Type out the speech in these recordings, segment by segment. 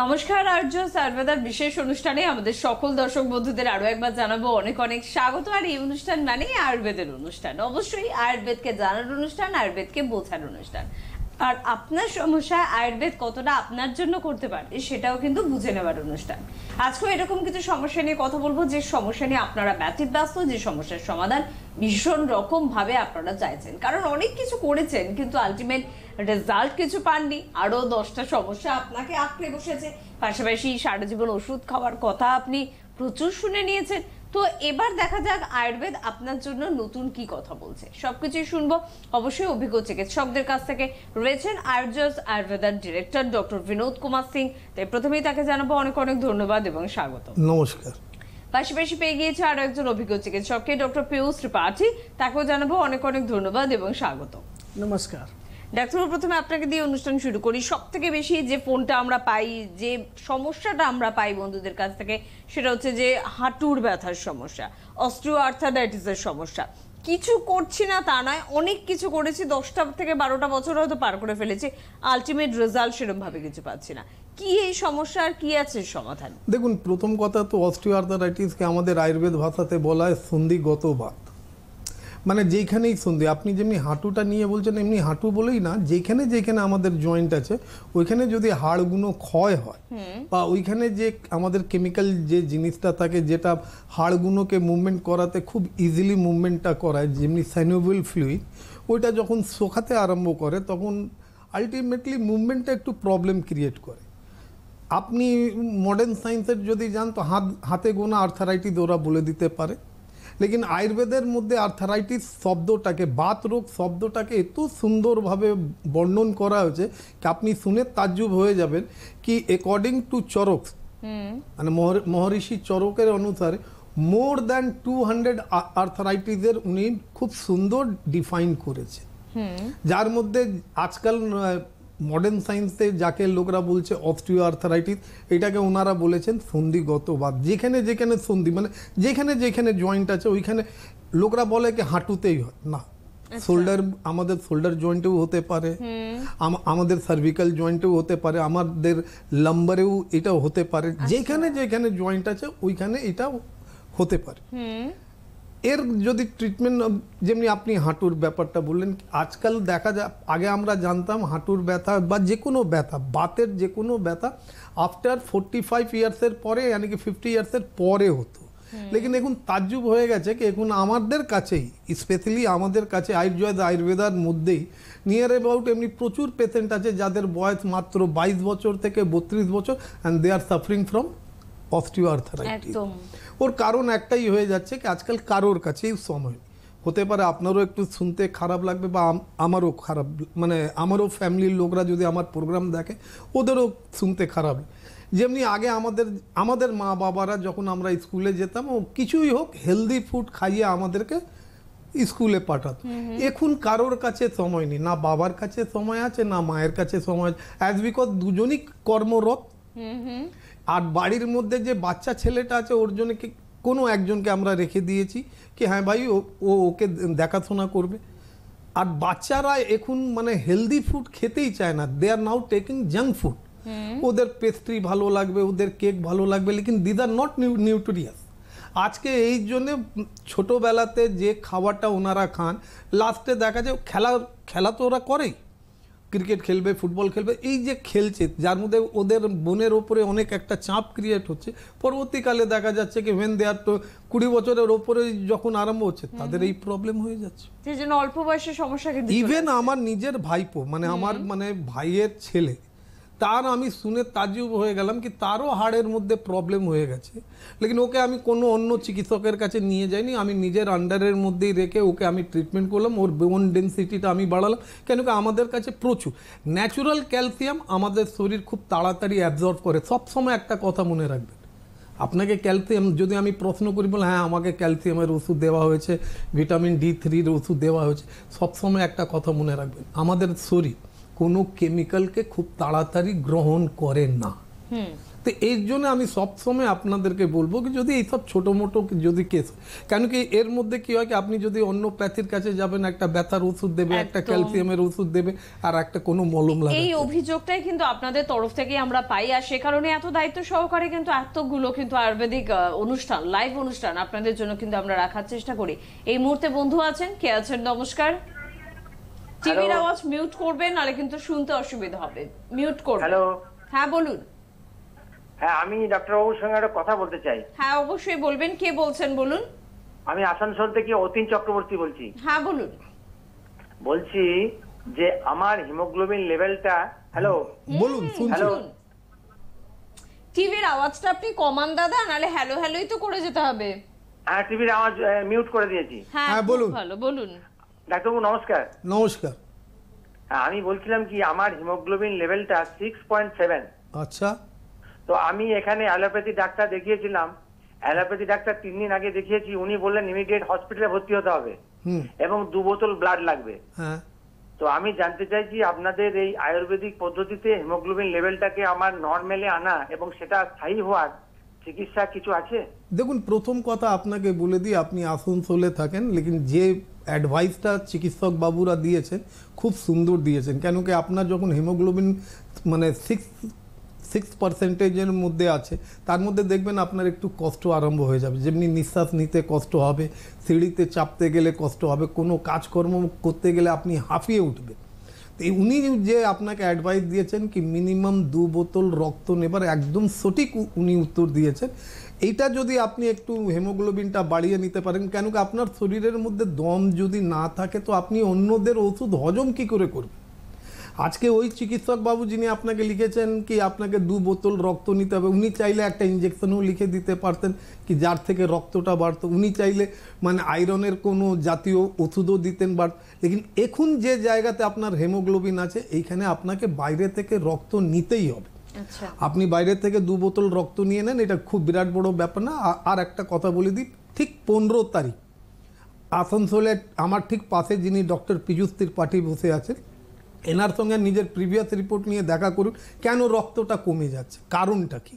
নমস্কার আর্য সার্ভেদার বিশেষ অনুষ্ঠানে আমাদের সকল দর্শক বন্ধুদের আরও একবার জানাব অনেক অনেক স্বাগত। আর এই অনুষ্ঠান মানে আয়ুর্বেদের অনুষ্ঠান। অবশ্যই আয়ুর্বেদকে জানার অনুষ্ঠান, আয়ুর্বেদকে বোঝার অনুষ্ঠান। আর আপনার সমস্যা আয়ুর্বেদ কতটা আপনার জন্য করতে পারে সেটাও কিন্তু বুঝে নেওয়ার অনুষ্ঠান। আজকেও এরকম কিছু সমস্যা নিয়ে কথা বলব, যে সমস্যা নিয়ে আপনারা ব্যতিব্যস্ত, যে সমস্যার সমাধান ভীষণ রকম ভাবে আপনারা চাইছেন। কারণ অনেক কিছু করেছেন, কিন্তু আলটিমেট রেজাল্ট কিছু পাননি। আরও দশটা সমস্যা আপনাকে আঁকড়ে বসেছে। পাশাপাশি সারা জীবন ওষুধ খাওয়ার কথা আপনি প্রচুর শুনে নিয়েছেন। তো এবার দেখা যাক আয়ুর্বেদ আপনার জন্য নতুন কি কথা বলছে। সবকিছুই শুনব। অবশ্যই অভিজ্ঞ চিকিৎসকদের কাছ থেকে রয়েছেন আয়ুর্জস আয়ুর্বেদার ডিরেক্টর ডক্টর বিনোদ কুমার সিং। তাই প্রথমেই তাকে জানাব অনেক অনেক ধন্যবাদ এবং স্বাগত। নমস্কার। পাশাপাশি পেয়ে গিয়েছে আরও একজন অভিজ্ঞ চিকিৎসককে ডক্টর পিয়ুষ ত্রিপাঠী। তাকেও জানাব অনেক অনেক ধন্যবাদ এবং স্বাগত। নমস্কার। ডাক্তারবাবু, প্রথমে আপনাকে দিয়ে অনুষ্ঠান শুরু করি। সব থেকে বেশি যে ফোনটা আমরা পাই, যে সমস্যাটা আমরা পাই বন্ধুদের কাছ থেকে, সেটা হচ্ছে যে হাঁটুর ব্যথার সমস্যা অস্ট্রিও আর্থাডাইটিসের সমস্যা। কিছু করছি না তা নয়, অনেক কিছু করেছি, দশটা থেকে বারোটা বছর হয়তো পার করে ফেলেছি, আলটিমেট রেজাল্ট সেরকম ভাবে কিছু পাচ্ছি না। কি এই সমস্যা আর কি আছে সমাধান? দেখুন, প্রথম কথা তো অস্টিওআর্থারাইটিসকে আমাদের আয়ুর্বেদ ভাষাতে বলা হয় সন্ধিগত বাত। মানে যেইখানেই সন্ধি আপনি যেমনি হাঁটুটা নিয়ে বলছেন এমনি হাঁটু বলেই না যেখানে যেখানে আমাদের জয়েন্ট আছে ওইখানে যদি হাড়গুলো ক্ষয় হয় বা ওইখানে যে আমাদের কেমিক্যাল যে জিনিসটা থাকে যেটা হাড়গুলোকে মুভমেন্ট করাতে খুব ইজিলি মুভমেন্টটা করায় যেমনি সাইনোভিল ফ্লুইড ওইটা যখন শোকাতে আরম্ভ করে তখন আলটিমেটলি মুভমেন্টটা একটু প্রবলেম ক্রিয়েট করে। আপনি মডার্ন সায়েন্সের যদি যান তো হাত হাতে গোনা আর্থারাইটিস ওরা বলে দিতে পারে। লেকিন আয়ুর্বেদের মধ্যে আর্থারাইটিস শব্দটাকে বাত রোগ শব্দটাকে এত সুন্দরভাবে বর্ণন করা হয়েছে কি আপনি শুনে তাজ্জুব হয়ে যাবেন কি অ্যাকর্ডিং টু চরক মানে মহর- মহর্ষি চরকের অনুসারে মোর দ্যান টু হান্ড্রেড আর্থারাইটিসের উনি খুব সুন্দর ডিফাইন করেছে যার মধ্যে আজকাল মডার্ন সায়েন্সে যাকে লোকরা বলছে অস্ট্রিও আর্থারাইটিস এটাকে ওনারা বলেছেন সন্ধিগত বাদ। যেখানে যেখানে সন্ধি মানে যেখানে যেখানে জয়েন্ট আছে ওইখানে লোকরা বলে কি হাঁটুতেই হয়। না শোল্ডার আমাদের শোল্ডার জয়েন্টেও হতে পারে। আমাদের সার্ভিক্যাল জয়েন্টেও হতে পারে। আমাদের লাম্বারেও এটাও হতে পারে। যেখানে যেখানে জয়েন্ট আছে ওইখানে এটা হতে পারে। এর যদি ট্রিটমেন্ট যেমনি আপনি হাঁটুর ব্যাপারটা বললেন আজকাল দেখা যায় আগে আমরা জানতাম হাঁটুর ব্যথা বা যে কোনো ব্যথা বাতের যে কোনো ব্যথা আফটার ফোরটি ফাইভ ইয়ার্সের পরে ইয়ানি কি ফিফটি ইয়ার্সের পরে হতো। লেকিন এখন তাজ্জুব হয়ে গেছে কি এখন আমাদের কাছেই স্পেশালি আমাদের কাছে আয়ুর্বেদ আয়ুর্বেদার মধ্যেই নিয়ার অ্যাবাউট এমনি প্রচুর পেশেন্ট আছে যাদের বয়স মাত্র বাইশ বছর থেকে বত্রিশ বছর and they are suffering from osteoarthritis ওর কারণ একটাই হয়ে যাচ্ছে কি আজকাল কারোর কাছেই সময়। হতে পারে আপনারও একটু শুনতে খারাপ লাগবে বা আমারও খারাপ মানে আমারও ফ্যামিলির লোকরা যদি আমার প্রোগ্রাম দেখে ওদেরও শুনতে খারাপ। যেমনি আগে আমাদের আমাদের মা বাবারা যখন আমরা স্কুলে যেতাম ও কিছুই হোক হেলদি ফুড খাইয়ে আমাদেরকে স্কুলে পাঠাত। এখন কারোর কাছে সময় নেই না বাবার কাছে সময় আছে না মায়ের কাছে সময় আছে। অ্যাজ বিকজ দুজনই কর্মরত। আর বাড়ির মধ্যে যে বাচ্চা ছেলেটা আছে ওর জন্য কি কোনো একজনকে আমরা রেখে দিয়েছি কি হ্যাঁ ভাই ও ওকে দেখাশোনা করবে আর বাচ্চারা এখন মানে হেলদি ফুড খেতেই চায় না। They are now taking junk food ওদের পেস্ট্রি ভালো লাগবে ওদের কেক ভালো লাগবে লেকিন দিদ আর নট নিউট্রিয়াস আজকে এই জন্য ছোটোবেলাতে যে খাবারটা ওনারা খান লাস্টে দেখা যায় খেলা খেলা তো ওরা করেই। ক্রিকেট খেলবে ফুটবল খেলবে এই যে খেলছে যার মধ্যে ওদের বোনের ওপরে অনেক একটা চাপ ক্রিয়েট হচ্ছে। পরবর্তীকালে দেখা যাচ্ছে কি হেন দেয়ার তো কুড়ি বছরের ওপরে যখন আরম্ভ হচ্ছে তাদের এই প্রবলেম হয়ে যাচ্ছে। যে জন্য অল্প বয়সে সমস্যা ইভেন আমার নিজের ভাইপো মানে আমার মানে ভাইয়ের ছেলে তার আমি শুনে তাজ্জুব হয়ে গেলাম কি তারও হাড়ের মধ্যে প্রবলেম হয়ে গেছে। লেকিন ওকে আমি কোনো অন্য চিকিৎসকের কাছে নিয়ে যাইনি, আমি নিজের আন্ডারের মধ্যেই রেখে ওকে আমি ট্রিটমেন্ট করলাম, ওর বোন ডেন্সিটিটা আমি বাড়ালাম। কেন কি আমাদের কাছে প্রচুর। ন্যাচুরাল ক্যালসিয়াম আমাদের শরীর খুব তাড়াতাড়ি অ্যাবজর্ব করে। সব সময় একটা কথা মনে রাখবেন। আপনাকে ক্যালসিয়াম যদি আমি প্রশ্ন করি বলে হ্যাঁ আমাকে ক্যালসিয়ামের ওষুধ দেওয়া হয়েছে ভিটামিন ডি থ্রির ওষুধ দেওয়া হয়েছে। সবসময় একটা কথা মনে রাখবেন। আমাদের শরীর কোনো কেমিক্যালকে খুব তাড়াতাড়ি গ্রহণ করে না। তো এর জন্য আমি সবসময় আপনাদেরকে বলব কি যদি এইসব ছোটো মোটো যদি কেস কেন কি এর মধ্যে কি হয় কি আপনি যদি অন্য প্যাথির কাছে যাবেন একটা ব্যথার ওষুধ দেবে একটা ক্যালসিয়ামের ওষুধ দেবে আর একটা কোনো মলম লাগে এই অভিযোগটাই কিন্তু আপনাদের তরফ থেকে আমরা পাই আর সে কারণে এত দায়িত্ব সহকারে কিন্তু এতগুলো কিন্তু আয়ুর্বেদিক অনুষ্ঠান লাইভ অনুষ্ঠান আপনাদের জন্য কিন্তু আমরা রাখার চেষ্টা করি। এই মুহূর্তে বন্ধু আছেন কে আছেন? নমস্কার। টিভির আওয়াজ মিউট করবেন নাহলে কিন্তু শুনতে অসুবিধা হবে। মিউট করবেন হ্যালো হ্যাঁ বলুন। হ্যাঁ আমি ডক্টর বাবুর সঙ্গে একটা কথা বলতে চাই। হ্যাঁ অবশ্যই বলবেন। কে বলছেন বলুন? আমি আসানসোল থেকে অতীন চক্রবর্তী বলছি। হ্যাঁ বলুন। বলছি যে আমার হিমোগ্লোবিন লেভেলটা হ্যালো? বলুন হ্যালো? টিভির আওয়াজটা আপনি কমান দাদা নাহলে হ্যালো হ্যালোই তো করে যেতে হবে। হ্যাঁ টিভির আওয়াজ মিউট করে দিয়েছি। হ্যাঁ হ্যাঁ, বলুন। ভালো বলুন। ডাক্তারবাবু নমস্কার। নমস্কার। হ্যাঁ আমি বলছিলাম কি আমার হিমোগ্লোবিন লেভেলটা সিক্স পয়েন্ট সেভেন আচ্ছা। তো আমি এখানে অ্যালোপ্যাথি ডাক্তার দেখিয়েছিলাম। অ্যালোপ্যাথি ডাক্তার তিন দিন আগে দেখিয়েছি উনি বললেন ইমিডিয়েট হসপিটালে ভর্তি হতে হবে। এবং দু বোতল ব্লাড লাগবে। হ্যাঁ। তো আমি জানতে চাইছি আপনাদের এই আয়ুর্বেদিক পদ্ধতিতে হিমোগ্লোবিন লেভেলটাকে আমার নর্মালে আনা এবং সেটা স্থায়ী হওয়ার চিকিৎসা কিছু আছে? দেখুন প্রথম কথা আপনাকে বলে দিই আপনি আসানসোলে থাকেন লেকিন যে অ্যাডভাইসটা চিকিৎসক বাবুরা দিয়েছেন, খুব সুন্দর দিয়েছেন। কেন কি আপনার যখন হিমোগ্লোবিন মানে সিক্স সিক্স পার্সেন্টেজের মধ্যে আছে, তার মধ্যে দেখবেন আপনার একটু কষ্ট আরম্ভ হয়ে যাবে। যেমনি নিঃশ্বাস নিতে কষ্ট হবে, সিঁড়িতে চাপতে গেলে কষ্ট হবে, কোনো কাজকর্ম করতে গেলে আপনি হাঁফিয়ে উঠবেন। তো উনি যে আপনাকে অ্যাডভাইস দিয়েছেন কি মিনিমাম দু বোতল রক্ত নেবার একদম সঠিক উনি উত্তর দিয়েছেন, এইটা যদি আপনি একটু হেমোগ্লোবিনটা বাড়িয়ে নিতে পারেন কেন কি আপনার শরীরের মধ্যে দম যদি না থাকে, তো আপনি অন্যদের ওষুধ হজম কি করে করবেন? আজকে ওই চিকিৎসক বাবু যিনি আপনাকে লিখেছেন কি আপনাকে দু বোতল রক্ত নিতে হবে। উনি চাইলে একটা ইঞ্জেকশনও লিখে দিতে পারতেন কি যার থেকে রক্তটা বাড়তো। উনি চাইলে মানে আয়রনের কোনো জাতীয় ওষুধও দিতেন বাট লেকিন এখন যে জায়গাতে আপনার হেমোগ্লোবিন আছে এইখানে আপনাকে বাইরে থেকে রক্ত নিতেই হবে। আচ্ছা। আপনি বাইরে থেকে দু বোতল রক্ত নিয়ে নেন এটা খুব বিরাট বড় ব্যাপার না। আর একটা কথা বলে দিই ঠিক পনেরো তারিখ আসানসোলে আমার ঠিক পাশে যিনি ডক্টর পীযুষ ত্রিপাঠী বসে আছেন এনার সঙ্গে নিজের প্রিভিয়াস রিপোর্ট নিয়ে দেখা করুন, কেন রক্তটা কমে যাচ্ছে? কারণটা কি?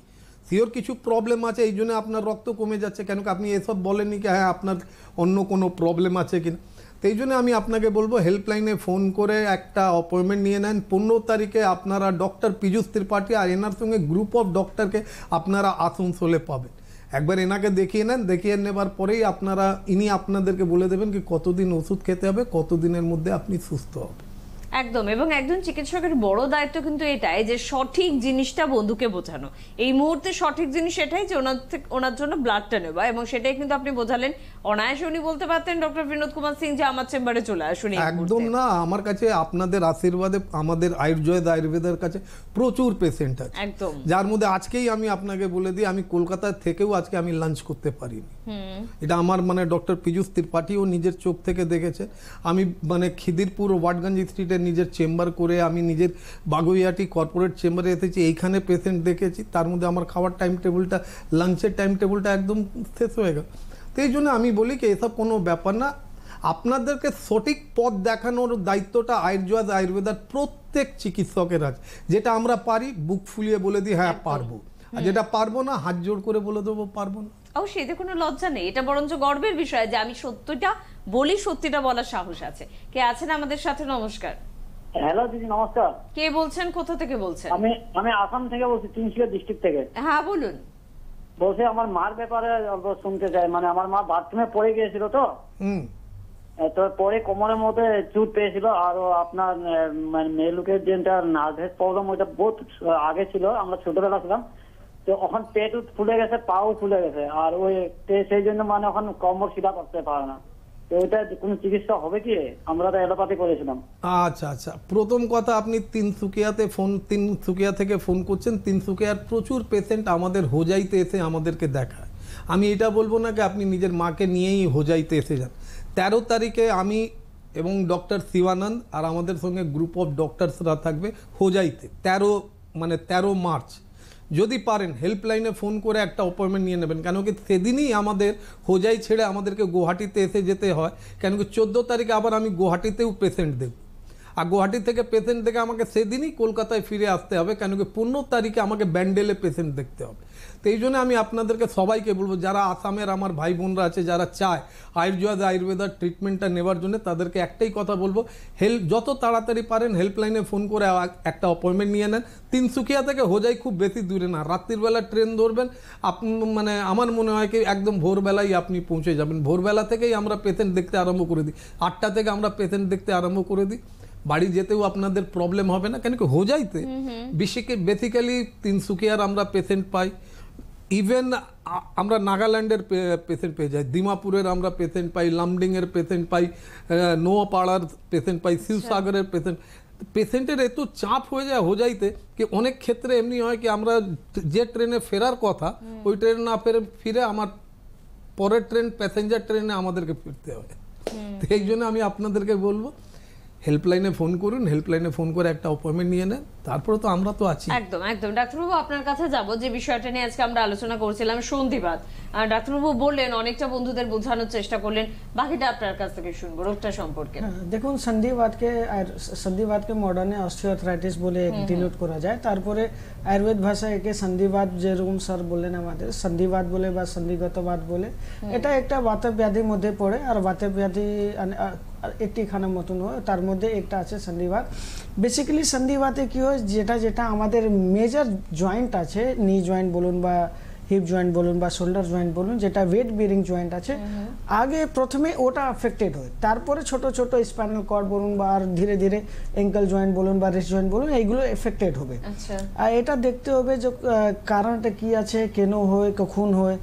সিওর কিছু প্রবলেম আছে, এই জন্য আপনার রক্ত কমে যাচ্ছে, কেন কি আপনি এসব বলেননি কি হ্যাঁ আপনার অন্য কোনো প্রবলেম আছে কিনা? এই জন্য আমি আপনাকে বলব হেল্পলাইনে ফোন করে একটা অ্যাপয়েন্টমেন্ট নিয়ে নেন। পনেরো তারিখে আপনারা ডক্টর পীযুষ ত্রিপাঠী আর এনার সঙ্গে গ্রুপ অফ ডক্টরকে আপনারা আসানসোলে পাবেন। একবার এনাকে দেখিয়ে নেন, দেখিয়ে নেবার পরেই আপনারা, ইনি আপনাদেরকে বলে দেবেন কি, কতদিন ওষুধ খেতে হবে, কতদিনের মধ্যে আপনি সুস্থ হবেন। একদম এবং একজন চিকিৎসকের বড় দায়িত্ব কিন্তু এটাই যে সঠিক জিনিসটা বন্ধুকে বোঝানো। এই মুহূর্তে সঠিক জিনিস এটাই যে ওনার থেকে ওনার জন্য ব্লাডটা নেওয়া এবং সেটাই কিন্তু আপনি বোঝালেন। অনায়াসে উনি বলতে পারতেন ডক্টর বিনোদ কুমার সিং যে আমার চেম্বারে চলে আসুন একদম না আমার কাছে আপনাদের আশীর্বাদে আমাদের আয়ুর্বেদ আয়ুর্বেদের কাছে প্রচুর পেশেন্ট আছে। একদম। যার মধ্যে আজকেই আমি আপনাকে বলে দিই আমি কলকাতা থেকেও আজকে আমি লাঞ্চ করতে পারিনি। এটা আমার মানে ডক্টর পীযুষ ত্রিপাঠীও নিজের চোখ থেকে দেখেছে। আমি মানে খিদিরপুর ওয়াটগঞ্জ স্ট্রিটে নিজের চেম্বার করে আমি নিজের বাগুইয়াটি কর্পোরেট চেম্বারে এসেছি এইখানে পেশেন্ট দেখেছি। তার মধ্যে আমার খাওয়ার টাইম টেবিলটা লাঞ্চের টাইম টেবিলটা একদম শেষ হয়ে গেল। তো এই জন্য আমি বলি কি এসব কোনো ব্যাপার না। আপনাদেরকে সঠিক পথ দেখানোর দায়িত্বটা আয়ুর্বেদ আয়ুর্বেদার প্রত্যেক চিকিৎসকের আছে। যেটা আমরা পারি বুক ফুলিয়ে বলে দিই হ্যাঁ পারব। আর যেটা পারব না হাত জোড় করে বলে দেবো পারব না। অবশ্যই এতে কোনো লজ্জা নেই। এটা বরঞ্চ গর্বের বিষয় যে আমি সত্যটা বলি সত্যিটা বলার সাহস আছে। কে আছেন আমাদের সাথে? নমস্কার। হ্যালো দিদি নমস্কার। কে বলছেন? কোথা থেকে বলছেন? আমি আমি আসাম থেকে বলছি তিনশিয়া ডিস্ট্রিক্ট থেকে। হ্যাঁ বলুন। বলছি আমার মার ব্যাপারে অল্প শুনতে চাই। মানে আমার মা বাথরুমে পড়ে গিয়েছিল তো। তো পরে কোমরের মধ্যে চুট পেয়েছিল। আর আপনার মানে মেয়ে লোকের যেটা নার্ভেস প্রবলেম ওইটা বহুত আগে ছিল। আমরা ছোটবেলা ছিলাম। তো এখন পেট ফুলে গেছে, পাও ফুলে গেছে। আর ওই সেই জন্য মানে এখন কোমর সিধা করতে পারে না। তো চিকিৎসা হবে কি? আমরা তো এলোপাতি করেছিলাম। আচ্ছা আচ্ছা। প্রথম কথা, আপনি তিনসুকিয়াতে ফোন তিনসুকিয়া থেকে ফোন করছেন। তিনসুকিয়ার প্রচুর পেশেন্ট আমাদের হোজাইতে এসে আমাদেরকে দেখায়। আমি এটা বলব না আপনি নিজের মাকে নিয়েই হোজাইতে এসে যান। তেরো তারিখে আমি এবং ডক্টর শিবানন্দ আর আমাদের সঙ্গে গ্রুপ অফ ডক্টরসরা থাকবে হোজাইতে। তেরো মানে তেরো মার্চ। যদি পারেন হেল্পলাইনে ফোন করে একটা অ্যাপয়েন্টমেন্ট নিয়ে নেবেন। কেন কি সেদিনই আমাদের হোজাই ছেড়ে আমাদেরকে গুয়াহাটিতে এসে যেতে হয়। কেন কি চোদ্দ তারিখে আবার আমি গুয়াহাটিতেও পেশেন্ট দেব আর গুয়াহাটি থেকে পেশেন্ট দেখে আমাকে সেদিনই কলকাতায় ফিরে আসতে হবে। কেন কি পনেরো তারিখে আমাকে ব্যান্ডেলে পেশেন্ট দেখতে হবে। তো এই জন্য আমি আপনাদেরকে সবাইকে বলব যারা আসামের আমার ভাই বোনরা আছে যারা চায় আয়ুর্বেদ আয়ুর্বেদার ট্রিটমেন্টটা নেওয়ার জন্য তাদেরকে একটাই কথা বলব হেল্প যত তাড়াতাড়ি পারেন হেল্পলাইনে ফোন করে একটা অ্যাপয়েন্টমেন্ট নিয়ে নেন। তিনসুকিয়া থেকে হোজাই খুব বেশি দূরে না রাত্রিবেলা ট্রেন ধরবেন আপনি মানে আমার মনে হয় কি একদম ভোরবেলায় আপনি পৌঁছে যাবেন। ভোরবেলা থেকেই আমরা পেশেন্ট দেখতে আরম্ভ করে দিই। আটটা থেকে আমরা পেশেন্ট দেখতে আরম্ভ করে দিই। বাড়ি যেতেও আপনাদের প্রবলেম হবে না কেন কি হোজাইতে বেসিকে বেসিক্যালি তিনসুকিয়ার আমরা পেশেন্ট পাই। ইভেন আমরা নাগাল্যান্ডের পেশেন্ট পেয়ে যাই। দিমাপুরের আমরা পেশেন্ট পাই লামডিংয়ের পেশেন্ট পাই নোয়াপাড়ার পেশেন্ট পাই শিবসাগরের পেশেন্ট। পেশেন্টের এত চাপ হয়ে যায় হোজাইতে কি অনেক ক্ষেত্রে এমনি হয় কি আমরা যে ট্রেনে ফেরার কথা ওই ট্রেন না ফেরে ফিরে আমার পরের ট্রেন প্যাসেঞ্জার ট্রেনে আমাদেরকে ফিরতে হয়। এই জন্য আমি আপনাদেরকে বলব হেল্পলাইনে ফোন করুন হেল্পলাইনে ফোন করে একটা অ্যাপয়েন্টমেন্ট নিয়ে নেন তারপরে তো আমরা তো আছি। একদম একদম। ডাক্তারবাবু আপনার কাছে যাব যে বিষয়টা নিয়ে আজকে আমরা আলোচনা করছিলাম সন্ধিবাত আর ডাক্তারবাবু বললেন অনেকটা বন্ধুদের বোঝানোর চেষ্টা করলেন বাকিটা আপনার কাছ থেকে শুনব রোগটা সম্পর্কে। হ্যাঁ, দেখুন সন্ধিবাতকে আর সন্ধিবাতকে মডার্নে অস্টিওআর্থ্রাইটিস বলে ডিনোট করা যায়। তারপরে আয়ুর্বেদ ভাষায় একে সন্ধিবাত যেরকম স্যার বললেন আমাদের সন্ধিবাদ বলে বা সন্ধিগতবাদ বলে এটা একটা বাতব্যাধির মধ্যে পড়ে। আর বাতব্যাধি আর একটি খানার মতন হয়। তার মধ্যে একটা আছে সন্ধিবাত। বেসিক্যালি সন্ধিবাতে কি হয় যেটা যেটা আমাদের মেজর জয়েন্ট আছে নি জয়েন্ট বলুন বা হিপ জয়েন্ট বলুন বা শোল্ডার জয়েন্ট বলুন যেটা ওয়েট বিয়ারিং জয়েন্ট আছে আগে প্রথমে ওটা আফেক্টেড হয়। তারপরে ছোট ছোট স্পাইনাল কর্ড বলুন বা আর ধীরে ধীরে অ্যাঙ্কেল জয়েন্ট বলুন বা রেস্ট জয়েন্ট বলুন এইগুলো এফেক্টেড হবে। আচ্ছা। আর এটা দেখতে হবে যে কারণটা কি আছে কেন হয় কখন হয়।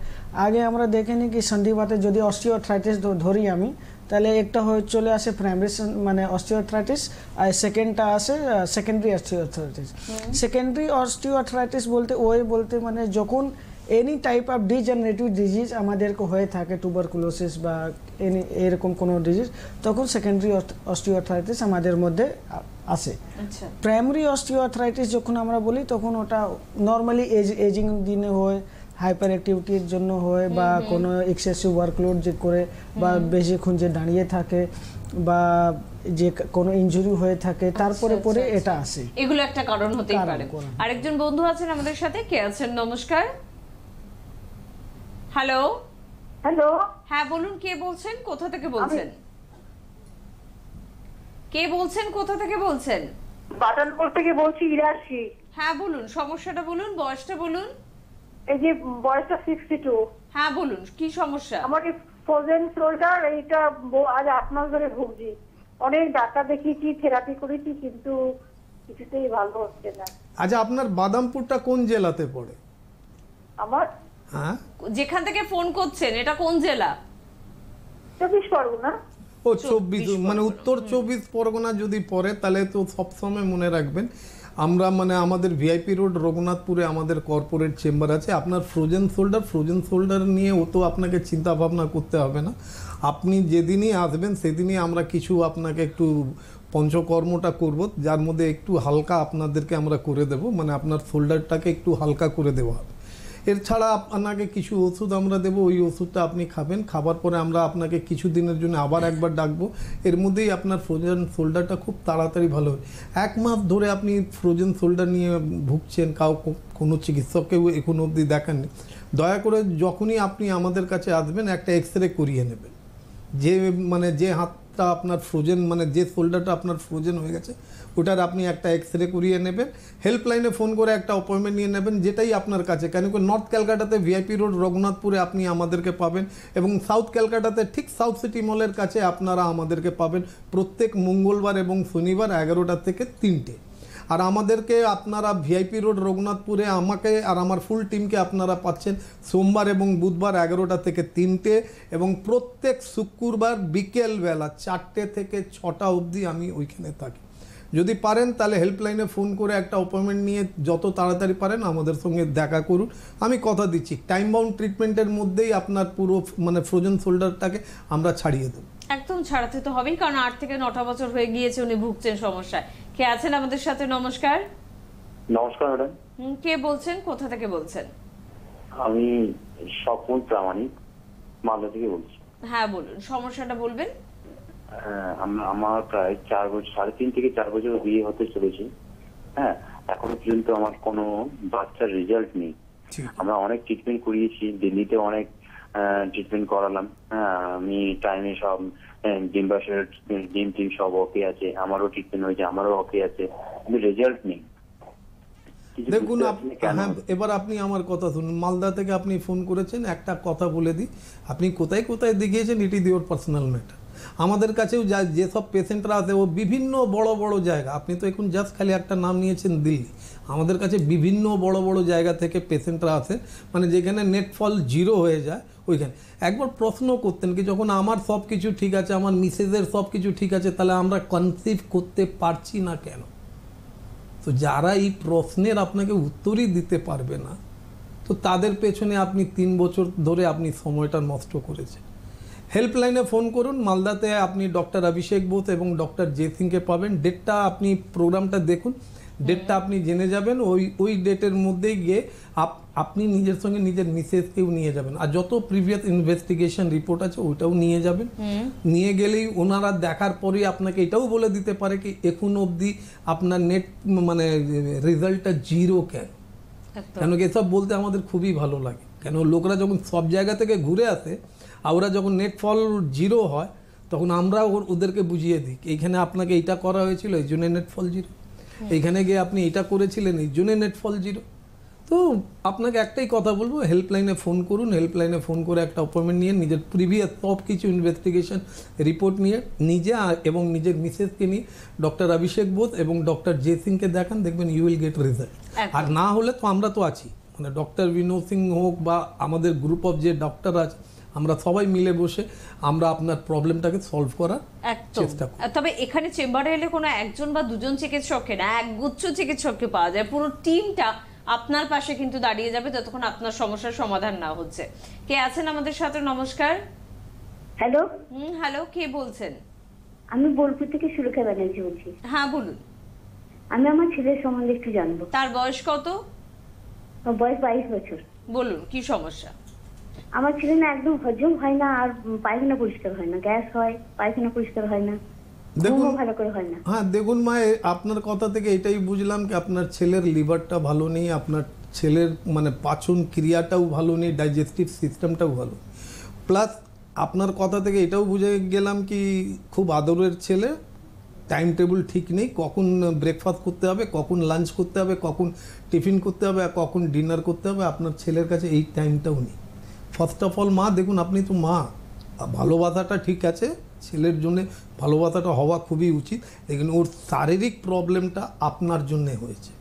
আগে আমরা দেখিনি কি সন্ধিবাতে যদি অস্টিওআর্থ্রাইটিস ধরি আমি তাহলে একটা হয়ে চলে আসে প্রাইমারি মানে অস্টিওআর্থ্রাইটিস আর সেকেন্ডটা আসে সেকেন্ডারি অস্টিওআর্থ্রাইটিস সেকেন্ডারি অস্টিওআর্থ্রাইটিস বলতে ওই বলতে মানে যখন any type of degenerative disease আমাদেরকে হয়ে থাকে টুবারকুলোসিস বা এনি এরকম কোনো ডিজিজ তখন সেকেন্ডারি অস্টিওআর্থ্রাইটিস আমাদের মধ্যে আসে। আচ্ছা। প্রাইমারি অস্টিওআর্থ্রাইটিস যখন আমরা বলি তখন ওটা নর্মালি এজ এজিং দিনে হয় হাইপার অ্যাক্টিভিটির জন্য হয় বা কোনো এক্সেসিভ ওয়ার্কলোড যে করে বা বেশিক্ষণ যে দাঁড়িয়ে থাকে বা যে কোনো ইনজুরি হয়ে থাকে তারপরে আচ্ছা, পরে আচ্ছা। এটা আসে। এগুলো একটা কারণ হতেই পারে। আরেকজন বন্ধু আছেন আমাদের সাথে কে আছেন? নমস্কার। হ্যালো। হ্যালো। হ্যাঁ বলুন কে বলছেন? কোথা থেকে বলছেন? কে বলছেন? কোথা থেকে বলছেন? বাটানপুর থেকে বলছি ইরাশি। হ্যাঁ বলুন সমস্যাটা বলুন বয়সটা বলুন। এই যে বয়সটা সিক্সটি টু হ্যাঁ বলুন কি সমস্যা? আমার ফ্রোজেন শোল্ডার এইটা আজ আট মাস ধরে ভুগছি। অনেক ডাক্তার দেখিয়েছি থেরাপি করেছি কিন্তু কিছুতেই ভালো হচ্ছে না। আচ্ছা আপনার বাদামপুরটা কোন জেলাতে পড়ে? আমার? হ্যাঁ? যেখান থেকে ফোন করছেন এটা কোন জেলা? চব্বিশ পরগনা। ও চব্বিশ মানে উত্তর চব্বিশ পরগনা যদি পড়ে তাহলে তো সবসময় মনে রাখবেন। আমরা মানে আমাদের ভিআইপি রোড রঘুনাথপুরে আমাদের কর্পোরেট চেম্বার আছে। আপনার ফ্রোজেন শোল্ডার ফ্রোজেন শোল্ডার নিয়ে ও তো আপনাকে চিন্তা ভাবনা করতে হবে না। আপনি যেদিনই আসবেন, সেদিনই আমরা কিছু আপনাকে একটু পঞ্চকর্মটা করব, যার মধ্যে একটু হালকা আপনাদেরকে আমরা করে দেব। মানে আপনার শোল্ডারটাকে একটু হালকা করে দেওয়া হবে। এর ছাড়া আপনাকে কিছু ওষুধ আমরা দেবো, ওই ওষুধটা আপনি খাবেন। খাবার পরে আমরা আপনাকে কিছু দিনের জন্য আবার একবার ডাকবো। এর মধ্যেই আপনার ফ্রোজেন শোল্ডারটা খুব তাড়াতাড়ি ভালো হবে এক মাস ধরে আপনি ফ্রোজেন শোল্ডার নিয়ে ভুগছেন, কাউ কোনো চিকিৎসককেও এখন অবধি দেখাননি। দয়া করে যখনই আপনি আমাদের কাছে আসবেন, একটা এক্স রে করিয়ে নেবেন। যে মানে যে হাতটা আপনার ফ্রোজেন মানে যে শোল্ডারটা আপনার ফ্রোজেন হয়ে গেছে ওটার আপনি একটা এক্স রে করিয়ে নেবেন হেল্পলাইনে ফোন করে একটা অ্যাপয়েন্টমেন্ট নিয়ে নেবেন, যেটাই আপনার কাছে। কেন কি নর্থ ক্যালকাটাতে ভিআইপি রোড রঘুনাথপুরে আপনি আমাদেরকে পাবেন এবং সাউথ ক্যালকাটাতে ঠিক সাউথ সিটি মলের কাছে আপনারা আমাদেরকে পাবেন প্রত্যেক মঙ্গলবার এবং শনিবার এগারোটা থেকে তিনটে। আর আমাদেরকে আপনারা ভিআইপি রোড রঘুনাথপুরে আমাকে আর আমার ফুল টিমকে আপনারা পাচ্ছেন সোমবার এবং বুধবার এগারোটা থেকে তিনটে এবং প্রত্যেক শুক্রবার বিকেলবেলা চারটে থেকে ছটা অবধি আমি ওইখানে থাকি। যদি পারেন তাহলে হেল্পলাইনে ফোন করে একটা অ্যাপয়েন্টমেন্ট নিয়ে যত তাড়াতাড়ি পারেন আমাদের সঙ্গে দেখা করুন। আমি কথা দিচ্ছি টাইম বাউন্ড ট্রিটমেন্টের মধ্যেই আপনার পুরো মানে ফ্রোজেন শোল্ডারটাকে আমরা ছাড়িয়ে দেবো। একদম ছাড়াতে তো হবেই কারণ আট থেকে নটা বছর হয়ে গিয়েছে উনি ভুগছেন সমস্যায়। কে আছেন আমাদের সাথে? নমস্কার। নমস্কার ম্যাডাম। হুম, কে বলছেন? কোথা থেকে বলছেন? আমি স্বপ্ন প্রামাণিক মালদা থেকে বলছি। হ্যাঁ বলুন সমস্যাটা বলবেন? আম- আমার প্রায় চার বছর সাড়ে তিন থেকে চার বছর বিয়ে হতে চলেছে। হ্যাঁ এখনও পর্যন্ত আমার কোনো বাচ্চার রেজাল্ট নেই। আমরা অনেক ট্রিটমেন্ট করিয়েছি দিল্লিতে অনেক ট্রিটমেন্ট করালাম। হ্যাঁ আমি টাইমে সব ডিম্বাসের ডিম টিম সব ওকে আছে আমারও ট্রিটমেন্ট হয়েছে আমারও ওকে আছে কিন্তু রেজাল্ট নেই। দেখুন হ্যাঁ এবার আপনি আমার কথা শুনুন। মালদা থেকে আপনি ফোন করেছেন একটা কথা বলে দিই। আপনি কোথায় কোথায় দেখিয়েছেন it is your personal matter আমাদের কাছেও যা যেসব পেশেন্টরা আছে, ও বিভিন্ন বড় বড় জায়গা। আপনি তো এখন জাস্ট খালি একটা নাম নিয়েছেন দিল্লি। আমাদের কাছে বিভিন্ন বড় বড় জায়গা থেকে পেশেন্টরা আসেন মানে যেখানে নেট ফল জিরো হয়ে যায়, ওইখানে। একবার প্রশ্ন করতেন কি, যখন আমার সব কিছু ঠিক আছে, আমার মিসেসের সব কিছু ঠিক আছে, তাহলে আমরা কনসিভ করতে পারছি না কেন? তো যারা এই প্রশ্নের আপনাকে উত্তরই দিতে পারবে না, তো তাদের পেছনে আপনি তিন বছর ধরে আপনি সময়টা নষ্ট করেছেন। হেল্পলাইনে ফোন করুন। মালদাতে আপনি ডক্টর অভিষেক বোস এবং ডক্টর জে সিংকে পাবেন। ডেটটা আপনি প্রোগ্রামটা দেখুন। ডেটটা আপনি জেনে যাবেন। ওই ওই ডেটের মধ্যেই গিয়ে আপনি নিজের সঙ্গে নিজের মিসেসকেও নিয়ে যাবেন। আর যত প্রিভিয়াস ইনভেস্টিগেশন রিপোর্ট আছে ওইটাও নিয়ে যাবেন। নিয়ে গেলেই ওনারা দেখার পরেই আপনাকে এটাও বলে দিতে পারে কি এখন অবধি আপনার নেট মানে রেজাল্টটা জিরো কেন? কেন কি এসব বলতে আমাদের খুবই ভালো লাগে। কেন লোকরা যখন সব জায়গা থেকে ঘুরে আসে আর ওরা যখন নেট ফল জিরো হয় তখন আমরা ওদেরকে বুঝিয়ে দিই এইখানে আপনাকে এইটা করা হয়েছিল এই জন্য নেট ফল জিরো এইখানে গিয়ে আপনি এটা করেছিলেন এই জন্য নেট ফল জিরো। তো আপনাকে একটাই কথা বলব হেল্পলাইনে ফোন করুন হেল্পলাইনে ফোন করে একটা অ্যাপয়েন্টমেন্ট নিয়ে নিজের প্রিভিয়াস সব কিছু ইনভেস্টিগেশন রিপোর্ট নিয়ে নিজে এবং নিজের মিসেসকে নিয়ে ডক্টর অভিষেক বোস এবং ডক্টর জে সিংকে দেখান দেখবেন ইউ উইল গেট রেজাল্ট আর না হলে তো আমরা তো আছি। মানে ডক্টর বিনোদ সিং হোক বা আমাদের গ্রুপ অফ যে ডক্টর আছে আমরা সবাই মিলে বসে আমরা আপনার প্রবলেমটাকে সলভ করার চেষ্টা করি। তবে এখানে চেম্বারে এলে কোনো একজন বা দুজন চিকিৎসককে না একগুচ্ছ চিকিৎসককে পাওয়া যায়। পুরো টিমটা আপনার পাশে কিন্তু দাঁড়িয়ে যাবে যতক্ষণ আপনার সমস্যার সমাধান না হচ্ছে। কে আছেন আমাদের সাথে? নমস্কার। হ্যালো। হুম হ্যালো কে বলছেন? আমি বোলপুর থেকে সুরেখা ব্যানার্জি বলছি। হ্যাঁ বলুন। আমি আমার ছেলের সম্বন্ধে একটু জানব। তার বয়স কত? বয়স বাইশ বছর। বলুন কি সমস্যা? আমার ছেলে না একদম হজম হয় না আর পায়খানা পরিষ্কার হয় না গ্যাস হয় পায়খানা পরিষ্কার হয় না দেখুন ভালো করে হয় না। হ্যাঁ দেখুন মা আপনার কথা থেকে এটাই বুঝলাম কি আপনার ছেলের লিভারটা ভালো নেই আপনার ছেলের মানে পাচন ক্রিয়াটাও ভালো নেই ডাইজেস্টিভ সিস্টেমটাও ভালো। প্লাস আপনার কথা থেকে এটাও বুঝে গেলাম কি খুব আদরের ছেলে টাইম টেবিল ঠিক নেই কখন ব্রেকফাস্ট করতে হবে কখন লাঞ্চ করতে হবে কখন টিফিন করতে হবে আর কখন ডিনার করতে হবে আপনার ছেলের কাছে এই টাইমটাও নেই। ফার্স্ট অফ অল মা, দেখুন, আপনি তো মা। ভালোবাসাটা ঠিক আছে, ছেলের জন্য ভালোবাসাটা হওয়া খুবই উচিত। লেকিন ওর শারীরিক প্রবলেমটা আপনার জন্যে হয়েছে।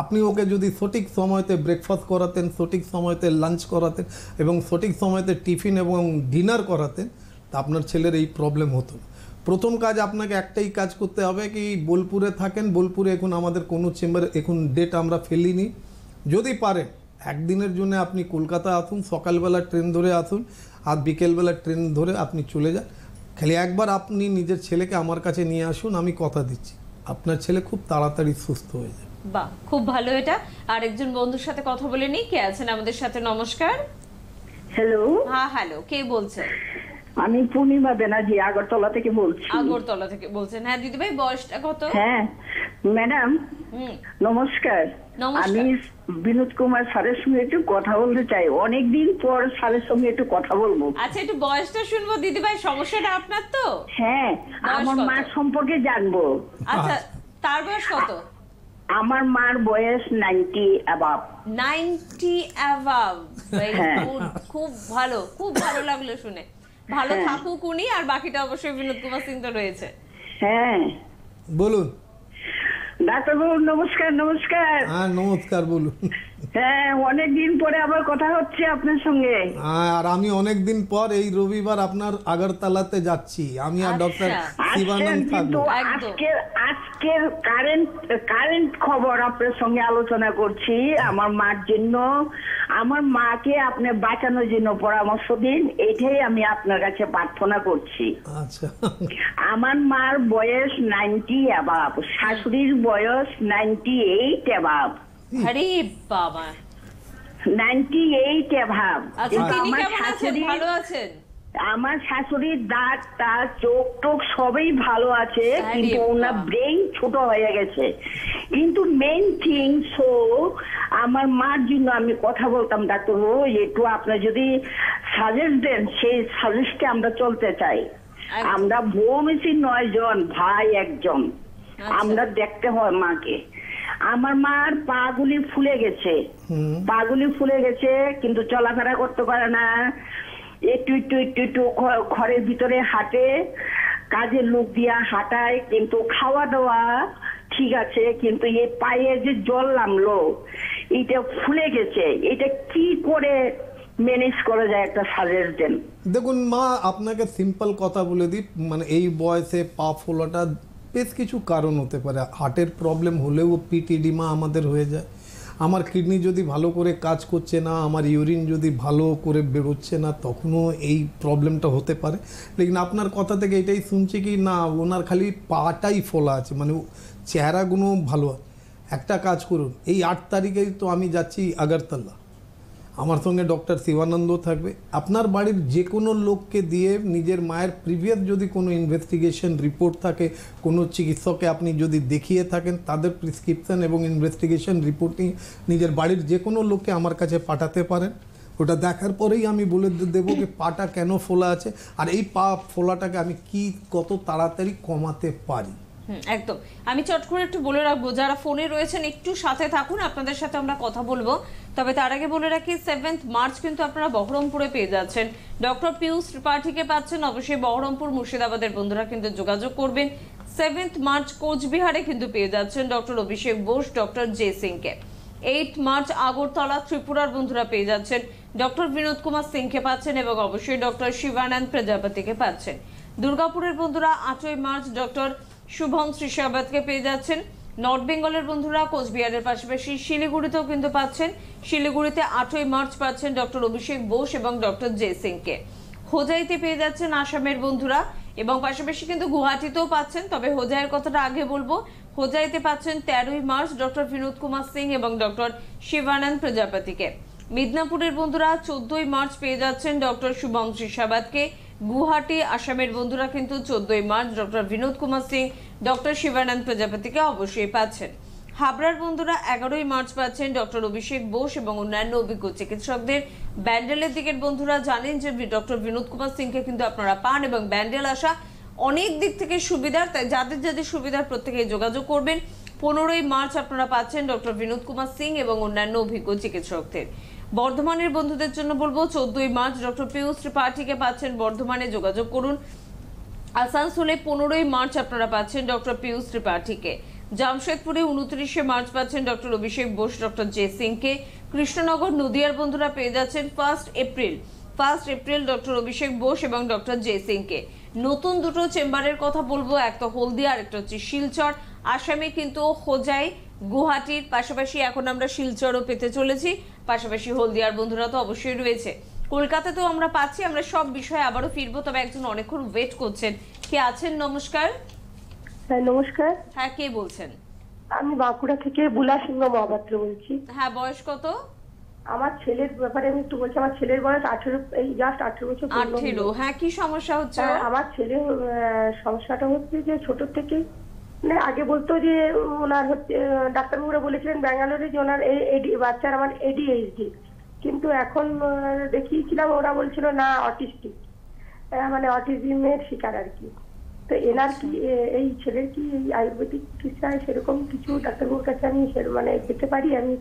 আপনি ওকে যদি সঠিক সময়তে ব্রেকফাস্ট করাতেন, সঠিক সময়তে লাঞ্চ করাতেন এবং সঠিক সময়তে টিফিন এবং ডিনার করাতেন, তা আপনার ছেলের এই প্রবলেম হতো প্রথম কাজ আপনাকে একটাই কাজ করতে হবে কি, বোলপুরে থাকেন। বোলপুরে এখন আমাদের কোনো চেম্বারে এখন ডেট আমরা ফেলিনি। যদি পারেন একদিনের জন্য আপনি কলকাতা আসুন সকালবেলা ট্রেন ধরে আসুন আর বিকেলবেলা ট্রেন ধরে আপনি চলে যান। খালি একবার আপনি নিজের ছেলেকে আমার কাছে নিয়ে আসুন আমি কথা দিচ্ছি। আপনার ছেলে খুব তাড়াতাড়ি সুস্থ হয়ে যাবে। বাহ খুব ভালো এটা। আর একজন বন্ধুর সাথে কথা বলে নিই কে আছেন আমাদের সাথে? নমস্কার। হ্যালো হ্যাঁ হ্যালো কে বলছেন? আমি পূর্ণিমা ব্যানার্জি আগরতলা থেকে বলছি। আগরতলা থেকে বলছেন। হ্যাঁ দিদিভাই বয়সটা কত? হ্যাঁ ম্যাডাম নমস্কার। আমি বিনোদ কুমার স্যারের সঙ্গে একটু কথা বলতে চাই। অনেকদিন পর স্যারের সঙ্গে একটু কথা বলব। আচ্ছা একটু বয়সটা শুনব। দিদিভাই সমস্যাটা আপনার তো? হ্যাঁ আমার? মার সম্পর্কে জানব। আচ্ছা তার বয়স কত? আমার মার বয়স নাইনটি অ্যাবাব নাইনটি অ্যাভাব হ্যাঁ। খুব ভালো খুব ভালো লাগল শুনে। ভালো হ্যাঁ। থাকুক উনি আর বাকিটা অবশ্যই বিনোদ কুমার সিং তো রয়েছে। হ্যাঁ। বলুন। ডাক্তারবাবু নমস্কার নমস্কার। হ্যাঁ নমস্কার বলুন। হ্যাঁ অনেকদিন পরে আবার কথা হচ্ছে আপনার সঙ্গে। হ্যাঁ, আর আমি অনেক দিন পর এই রবিবার আপনার আগরতলাতে যাচ্ছি। আমি আর আচ্ছা। ডক্টর শিবানন্দ থাকব। একদম। আজকের আজকের কারেন্ট কারেন্ট খবর আপনার সঙ্গে আলোচনা করছি আমার মার জন্য। আমার মাকে আপনি বাঁচানোর জন্য পরামর্শ দিন এটাই আমি আপনার কাছে প্রার্থনা করছি। আচ্ছা। আমার মার বয়স নাইনটি অ্যাবাব শাশুড়ির বয়স নাইনটি এইট অ্যাবাব আরে বাবা। নাইনটি এইট অ্যাভাব আচ্ছা তিনি কেমন আছেন? ভালো আছেন? আমার শাশুড়ির দাঁত তার চোখ টোক সবই ভালো আছে কিন্তু ওনার বাহ। ব্রেইন ছোট হয়ে গেছে। কিন্তু মেন থিং সো আমার মার জন্য আমি কথা বলতাম ডাক্তারবাবু একটু আপনার যদি সাজেস্ট দেন সেই সাজেস্টে আমরা চলতে চাই। আমরা বউ মিশি নয় জন ভাই একজন। আচ্ছা। আমরা দেখতে হয় মাকে। আমার মার পাগুলি ফুলে গেছে। পা গুলি ফুলে গেছে কিন্তু চলাফেরা করতে পারে না। একটু একটু একটু একটু ঘরের ভিতরে হাঁটে কাজের লোক দিয়া হাঁটায় কিন্তু খাওয়া দাওয়া ঠিক আছে কিন্তু এই পায়ে যে জল নামলো এটা ফুলে গেছে। এটা কি করে ম্যানেজ করা যায় একটা সাজেস্ট দেন দেখুন মা আপনাকে সিম্পল কথা বলে দিই মানে এই বয়সে পা ফোলাটা বেশ কিছু কারণ হতে পারে। হার্টের প্রবলেম হলেও পিটিডিমা আমাদের হয়ে যায়। আমার কিডনি যদি ভালো করে কাজ করছে না, আমার ইউরিন যদি ভালো করে বেরোচ্ছে না, তখনও এই প্রবলেমটা হতে পারে। লেকিন আপনার কথা থেকে এটাই শুনছি কি, না, ওনার খালি পাটাই ফোলা আছে মানে চেহারাগুলো ভালো। একটা কাজ করুন, এই আট তারিখেই তো আমি যাচ্ছি আগরতলা। আমার সঙ্গে ডক্টর শিবানন্দ থাকবে। আপনার বাড়ির যে কোনো লোককে দিয়ে নিজের মায়ের প্রিভিয়াস যদি কোনো ইনভেস্টিগেশন রিপোর্ট থাকে, কোনো চিকিৎসককে আপনি যদি দেখিয়ে থাকেন, তাদের প্রেসক্রিপশন এবং ইনভেস্টিগেশন রিপোর্ট নিজের বাড়ির যে কোনো লোককে আমার কাছে পাঠাতে পারেন। ওটা দেখার পরেই আমি বলে দেবো যে পাটা কেন ফোলা আছে, আর এই পা ফোলাটাকে আমি কি কত তাড়াতাড়ি কমাতে পারি। একদম। আমি চট করে একটু বলে রাখব, যারা ফোনে রয়েছেন, একটু সাথে থাকুন, আপনাদের সাথে আমরা কথা বলব। তবে তার আগে বলে রাখি সেভেন্থ মার্চ কিন্তু আপনারা বহরমপুরে পেয়ে যাচ্ছেন। ডক্টর পিয়ুষ ত্রিপাঠীকে পাচ্ছেন, অবশ্যই বহরমপুর মুর্শিদাবাদের বন্ধুরা কিন্তু যোগাযোগ করবেন। সেভেন্থ মার্চ কোচবিহারে কিন্তু পেয়ে যাচ্ছেন doctor Abhishek Bose doctor J সিংকে। এইট মার্চ আগরতলা ত্রিপুরার বন্ধুরা পেয়ে যাচ্ছেন। ডক্টর বিনোদ কুমার সিংকে পাচ্ছেন এবং অবশ্যই ডক্টর শিবানন্দ প্রজাপতিকে পাচ্ছেন। দুর্গাপুরের বন্ধুরা আটই মার্চ ডক্টর শুভম শ্রীশাবাদকে পেয়ে যাচ্ছেন। নর্থ বেঙ্গলের বন্ধুরা কোচবিহারের পাশাপাশি শিলিগুড়িতেও কিন্তু পাচ্ছেন। শিলিগুড়িতে আটই মার্চ পাচ্ছেন ডক্টর অভিষেক বোস এবং ডক্টর জে সিংকে। হোজাইতে পেয়ে যাচ্ছেন আসামের বন্ধুরা এবং পাশাপাশি কিন্তু গুয়াহাটিতেও পাচ্ছেন। তবে হোজাইয়ের কথাটা আগে বলব। হোজাইতে পাচ্ছেন তেরোই মার্চ ডক্টর বিনোদ কুমার সিং এবং ডক্টর শিবানন্দ প্রজাপতিকে। মিদনাপুরের বন্ধুরা চোদ্দই মার্চ পেয়ে যাচ্ছেন ডক্টর শুভম শ্রীশাবাদকে গুয়াহাটি আসামের বন্ধুরা কিন্তু চোদ্দই March doctor Binod Kumar Singh, doctor Shivananda প্রজাপতিকে অবশ্যই পাচ্ছেন। হাবড়ার বন্ধুরা এগারোই মার্চ পাচ্ছেন ডক্টর অভিষেক বোস এবং অন্যান্য অভিজ্ঞ চিকিৎসকদের। ব্যান্ডেলের দিকের বন্ধুরা জানেন যে ডক্টর বিনোদ কুমার সিংকে কিন্তু আপনারা পান এবং ব্যান্ডেল আসা অনেক দিক থেকে সুবিধার, তাই যাদের যাদের সুবিধার প্রত্যেকে যোগাযোগ করবেন। পনেরোই মার্চ আপনারা পাচ্ছেন ডক্টর বিনোদ কুমার সিং এবং অন্যান্য অভিজ্ঞ চিকিৎসকদের। বর্ধমানের বন্ধুদের জন্য বলব, চোদ্দই মার্চ ডক্টর পিয়ুষ ত্রিপাঠীকে পাচ্ছেন বর্ধমানে যোগাযোগ করুন। আসানসোলে পনেরোই মার্চ আপনারা পাচ্ছেন ডক্টর পিয়ুষ ত্রিপাঠীকে। জামশেদপুরে উনত্রিশে মার্চ পাচ্ছেন doctor Abhishek Bose, doctor J সিংকে। কৃষ্ণনগর নদিয়ার বন্ধুরা পেয়ে যাচ্ছেন first April. First April doctor Abhishek Bose এবং ডক্টর জে সিংকে। নতুন দুটো চেম্বারের কথা বলব একটা হলদিয়া আর একটা হচ্ছে শিলচর। আসামে কিন্তু হোজাই গুয়াহাটির পাশাপাশি এখন আমরা শিলচরও পেতে চলেছি। পাশাপাশি হলদিয়ার বন্ধুরা তো অবশ্যই রয়েছে। কলকাতাতেও আমরা পাচ্ছি আমরা সব বিষয়ে আবারও ফিরবো তবে একজন অনেকক্ষণ ওয়েট করছেন। কে আছেন? নমস্কার। হ্যাঁ নমস্কার। হ্যাঁ কে বলছেন? আমি বাঁকুড়া থেকে বুলা সিংহ মহাপাত্র বলছি। হ্যাঁ বয়স কত? আমার ছেলের ব্যাপারে আমি একটু বলছি আমার ছেলের বয়স আঠেরো এই জাস্ট আঠেরো বছর। আঠেরো হ্যাঁ কি সমস্যা হচ্ছে হ্যাঁ? আমার ছেলে সমস্যাটা হচ্ছে যে ছোট থেকে আগে বলতো যে ওনার হচ্ছে ডাক্তারবাবুরা বলেছিলেন ব্যাঙ্গালোরে যে ওনার AD বাচ্চার আমার এডিএইচডি কিন্তু এখন দেখিয়েছিলাম ওরা বলছিল না অটিস্টিক। মানে অটিজমের শিকার আর কি। তো এনার কি এই ছেলের কি আয়ুর্বেদিক চিকিৎসায় সেরকম কিছু ডাক্তারবাবুর কাছে আমি মানে যেতে পারি? আমি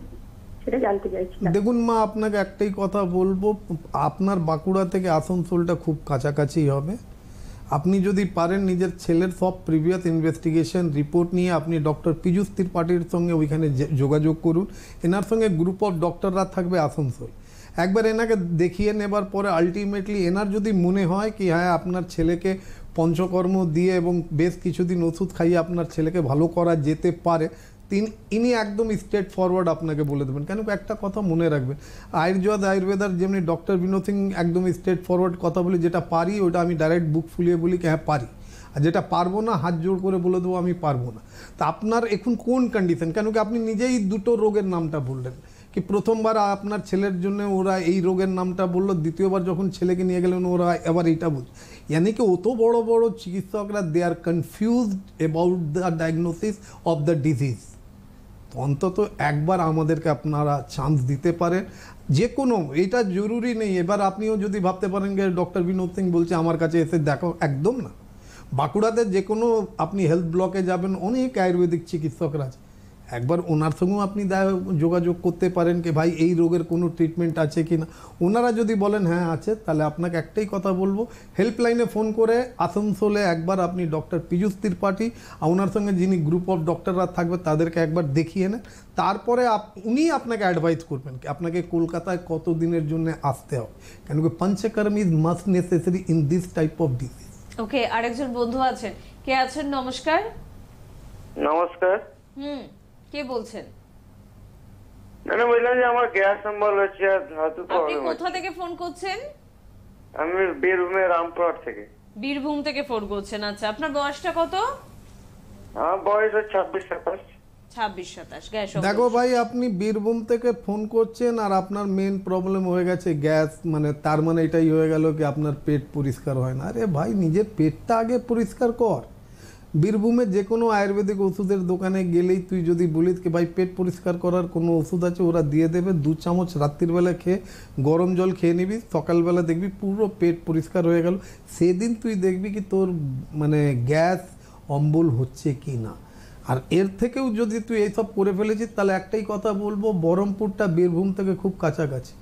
সেটা জানতে চাইছিলাম দেখুন মা আপনাকে একটাই কথা বলব আপনার বাঁকুড়া থেকে আসানসোলটা খুব কাছাকাছি হবে। আপনি যদি পারেন নিজের ছেলের সব প্রিভিয়াস ইনভেস্টিগেশন রিপোর্ট নিয়ে আপনি ডক্টর পীযুষ ত্রিপাঠীর সঙ্গে ওইখানে যোগাযোগ করুন। এনার সঙ্গে গ্রুপ অফ ডক্টররা থাকবে আসানসোল। একবার এনাকে দেখিয়ে নেবার পরে আলটিমেটলি এনার যদি মনে হয় কি হ্যাঁ আপনার ছেলেকে পঞ্চকর্ম দিয়ে এবং বেশ কিছুদিন ওষুধ খাইয়ে আপনার ছেলেকে ভালো করা যেতে পারে তিনি, ইনি একদম স্ট্রেট ফরওয়ার্ড আপনাকে বলে দেবেন। কেন একটা কথা মনে রাখবেন। আয়ুর্বেদ, আয়ুর্বেদার যেমনি ডক্টর বিনোদ সিং একদম স্ট্রেট ফরওয়ার্ড কথা বলি, যেটা পারি ওটা আমি ডাইরেক্ট বুক ফুলিয়ে বলি হ্যাঁ পারি। আর যেটা পারব না, হাত জোড় করে বলে দেবো, আমি পারব না। তা আপনার এখন কোন কন্ডিশন কেন কি আপনি নিজেই দুটো রোগের নামটা বললেন। কি প্রথমবার আপনার ছেলের জন্য ওরা এই রোগের নামটা বলল, দ্বিতীয়বার যখন ছেলেকে নিয়ে গেলেন ওরা এবার এইটা বলছে। ইয়ানি কি অত বড় বড় চিকিৎসকরা they are confused about the diagnosis of the disease অন্তত একবার আমাদেরকে আপনারা চান্স দিতে পারেন। যে কোনো, এটা জরুরি নেই। এবার আপনিও যদি ভাবতে পারেন যে ডক্টর বিনোদ সিং বলছে, আমার কাছে এসে দেখো। একদম না। বাঁকুড়াতে যে কোনো, আপনি হেলথ ব্লকে যাবেন, অনেক আয়ুর্বেদিক চিকিৎসকরা আছে। একবার ওনার সঙ্গেও আপনি যোগাযোগ করতে পারেন কি ভাই এই রোগের কোনো ট্রিটমেন্ট আছে কি না? ওনারা যদি বলেন হ্যাঁ আছে তাহলে আপনাকে একটাই কথা বলব হেল্পলাইনে ফোন করে আসানসোলে একবার আপনি ডক্টর পীযুষ ত্রিপাঠী আর ওনার সঙ্গে যিনি গ্রুপ অফ ডক্টররা থাকবে তাদেরকে একবার দেখিয়ে নেন। তারপরে আপ- উনি আপনাকে অ্যাডভাইস করবেন কি আপনাকে কলকাতায় কত দিনের জন্য আসতে হবে। কেন কি panchakarma is must necessary in this type of disease okay আরেকজন বন্ধু আছেন। কে আছেন? নমস্কার। নমস্কার। হুম। কে বলছেন? মানে বললাম যে আমার গ্যাস অম্বল হচ্ছে আর ধাতু আপনি কোথা থেকে ফোন করছেন? আমি বীরভূমে রামপুরহাট থেকে। বীরভূম থেকে ফোন করছেন আচ্ছা। আপনার বয়সটা কত? আমার বয়স ছাব্বিশ সাতাশ। ছাব্বিশ সাতাশ গ্যাস দেখো ভাই আপনি বীরভূম থেকে ফোন করছেন আর আপনার মেন প্রবলেম হয়ে গেছে গ্যাস মানে তার মানে এটাই হয়ে গেল কি আপনার পেট পরিষ্কার হয় না। আরে ভাই নিজের পেটটা আগে পরিষ্কার কর। বীরভূমে যে কোনো আয়ুর্বেদিক ওষুধের দোকানে গেলেই তুই যদি বলিস কি, ভাই, পেট পরিষ্কার করার কোনো ওষুধ আছে? ওরা দিয়ে দেবে। দু চামচ রাত্রিবেলা খেয়ে গরম জল খেয়ে নিবি। সকালবেলা দেখবি পুরো পেট পরিষ্কার হয়ে গেল। সেদিন তুই দেখবি কি তোর মানে গ্যাস অম্বল হচ্ছে কি না। আর এর থেকেও যদি তুই এইসব করে ফেলেছিস, তাহলে একটাই কথা বলব, বহরমপুরটা বীরভূম থেকে খুব কাছাকাছি।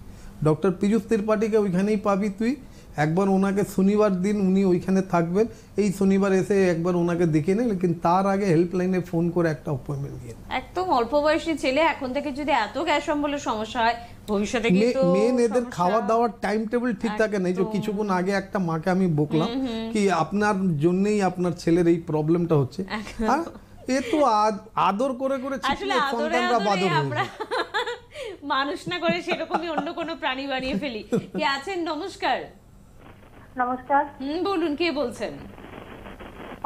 ডক্টর পীযুষ ত্রিপাঠীকে ওইখানেই পাবি তুই। একবার ওনাকে শনিবার দিন উনি ওইখানে থাকবেন। এই শনিবার এসে একবার ওনাকে দেখে নে লেকিন তার আগে হেল্পলাইনে ফোন করে একটা অ্যাপয়েন্টমেন্ট দিয়ে নে। একদম অল্প বয়সী ছেলে এখন থেকে যদি এত গ্যাস অম্বলের সমস্যা হয় ভবিষ্যতে কিন্তু মেন এদের খাওয়া দাওয়ার টাইম টেবিল ঠিক থাকে না এই যে কিছুক্ষণ আগে একটা মাকে আমি বকলাম কি আপনার জন্যই আপনার ছেলের এই প্রবলেমটা হচ্ছে? হ্যাঁ? এ তো আদ- আদর করে করে আসলে আদরে সন্তানরা আদরে বাদর হয়ে আমরা মানুষ না করে সেরকমই অন্য কোনো প্রাণী বানিয়ে ফেলি। কে আছেন? নমস্কার। নমস্কার। হুম বলুন কে বলছেন?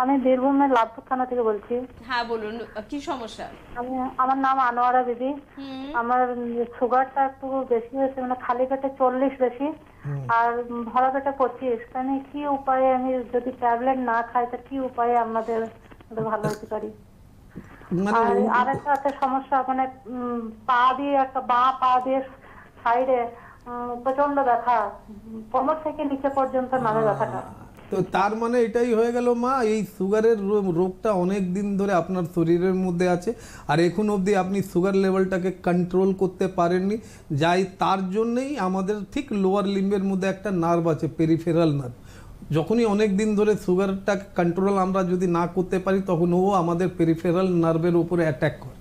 আমি বীরভূমের লাভপুর থানা থেকে বলছি। হ্যাঁ বলুন কি সমস্যা? আমি আমার নাম আনোয়ারা বিবি আমার সুগারটা একটু বেশি হয়েছে মানে খালি পেটে চল্লিশ বেশি। আর ভরা পেটে পঁচিশ। মানে কি উপায়ে আমি যদি ট্যাবলেট না খাই তা কি উপায়ে আমাদের ভালো হতে পারি? মানে আর একটা সমস্যা মানে পা দিয়ে একটা বাঁ পা দিয়ে সাইডে প্রচণ্ড ব্যথা। কোমর থেকে নিচে পর্যন্ত নামে ব্যথাটা। তো তার মানে এটাই হয়ে গেল মা এই সুগারের রোগটা অনেক দিন ধরে আপনার শরীরের মধ্যে আছে আর এখন অবধি আপনি সুগার লেভেলটাকে কন্ট্রোল করতে পারেননি যাই তার জন্যই আমাদের ঠিক লোয়ার লিম্বের মধ্যে একটা নার্ভ আছে পেরিফেরাল নার্ভ যখনই অনেক দিন ধরে সুগারটা কন্ট্রোল আমরা যদি না করতে পারি তখন ও আমাদের পেরিফেরাল নার্ভের উপরে অ্যাটাক করে।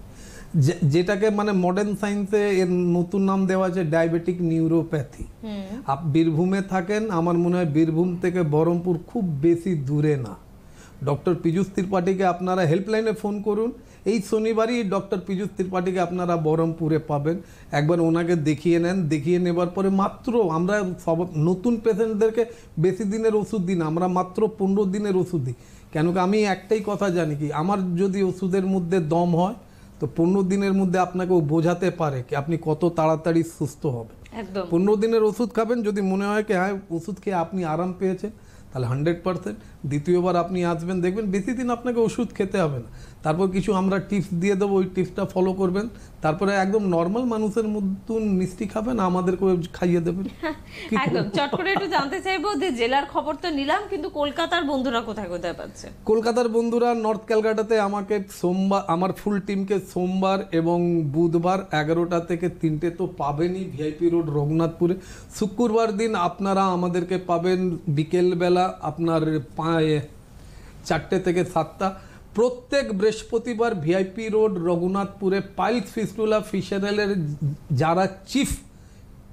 যেটাকে মানে মডার্ন সায়েন্সে এর নতুন নাম দেওয়া আছে ডায়াবেটিক নিউরোপ্যাথি আপ বীরভূমে থাকেন আমার মনে হয় বীরভূম থেকে বহরমপুর খুব বেশি দূরে না। ডক্টর পীযুষ ত্রিপাঠীকে আপনারা হেল্পলাইনে ফোন করুন। এই শনিবারই ডক্টর পীযুষ ত্রিপাঠীকে আপনারা বহরমপুরে পাবেন। একবার ওনাকে দেখিয়ে নেন দেখিয়ে নেবার পরে মাত্র আমরা সব নতুন পেশেন্টদেরকে বেশি দিনের ওষুধ দিই না আমরা মাত্র পনেরো দিনের ওষুধ দিই। কেন কি আমি একটাই কথা জানি কি আমার যদি ওষুধের মধ্যে দম হয় তো পনেরো দিনের মধ্যে আপনাকে ও বোঝাতে পারে কি আপনি কত তাড়াতাড়ি সুস্থ হবে একদম। পনেরো দিনের ওষুধ খাবেন যদি মনে হয় কি হ্যাঁ ওষুধ খেয়ে আপনি আরাম পেয়েছেন তাহলে হান্ড্রেড পারসেন্ট দ্বিতীয়বার আপনি আসবেন দেখবেন বেশি দিন আপনাকে ওষুধ খেতে হবে না। তারপর কিছু আমরা টিপস দিয়ে দেবো ওই টিপসটা ফলো করবেন। তারপরে একদম নর্মাল মানুষের মতন মিষ্টি খাবেন আমাদেরকে খাইয়ে দেবেন। একদম। চট করে একটু জানতে চাইব যে জেলার খবর তো নিলাম কিন্তু কলকাতার বন্ধুরা কোথায় কোথায় পাচ্ছে? কলকাতার বন্ধুরা নর্থ ক্যালকাটাতে আমাকে সোমবার আমার ফুল টিমকে সোমবার এবং বুধবার এগারোটা থেকে তিনটে তো পাবেনই ভিআইপি রোড রঘুনাথপুরে। শুক্রবার দিন আপনারা আমাদেরকে পাবেন বিকেলবেলা আপনার পায়ে চারটে থেকে সাতটা। প্রত্যেক বৃহস্পতিবার ভিআইপি রোড রঘুনাথপুরে পাইলস ফিস্টুলা ফিশারেলের যারা চিফ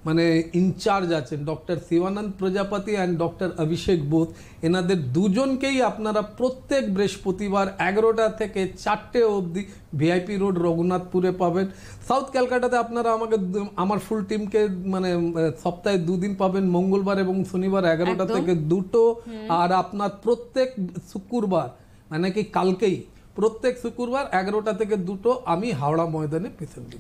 মানে ইনচার্জ আছেন doctor Shivananda Prajapati and doctor Abhishek Bodh এনাদের দুজনকেই আপনারা প্রত্যেক বৃহস্পতিবার এগারোটা থেকে চারটে অবধি ভিআইপি রোড রঘুনাথপুরে পাবেন। সাউথ ক্যালকাটাতে আপনারা আমাকে আমার ফুল টিমকে মানে সপ্তাহে দুদিন পাবেন মঙ্গলবার এবং শনিবার এগারোটা থেকে দুটো। আর আপনার প্রত্যেক শুক্রবার মানে কি কালকেই প্রত্যেক শুক্রবার এগারোটা থেকে দুটো আমি হাওড়া ময়দানে পেছন দিই।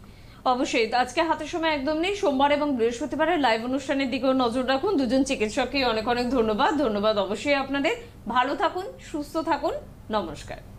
অবশ্যই আজকে হাতের সময় একদম নেই। সোমবার এবং বৃহস্পতিবারের লাইভ অনুষ্ঠানের দিকেও নজর রাখুন। দুজন চিকিৎসককে অনেক অনেক ধন্যবাদ। ধন্যবাদ অবশ্যই আপনাদের। ভালো থাকুন, সুস্থ থাকুন। নমস্কার।